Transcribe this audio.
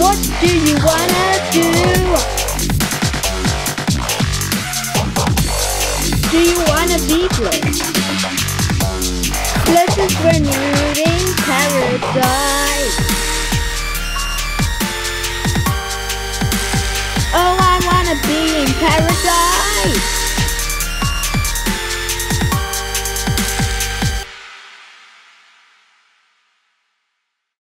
What do you wanna do? Do you wanna be bliss? Bliss is renewed in paradise. Oh, I wanna be in paradise.